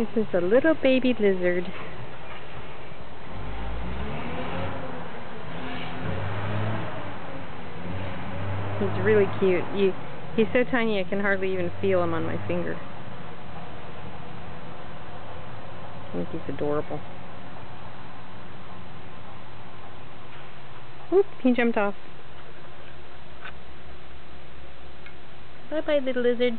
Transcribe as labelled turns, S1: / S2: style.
S1: This is a little baby lizard. He's really cute. You, he's so tiny I can hardly even feel him on my finger. I think he's adorable. Oop, he jumped off. Bye-bye, little lizard.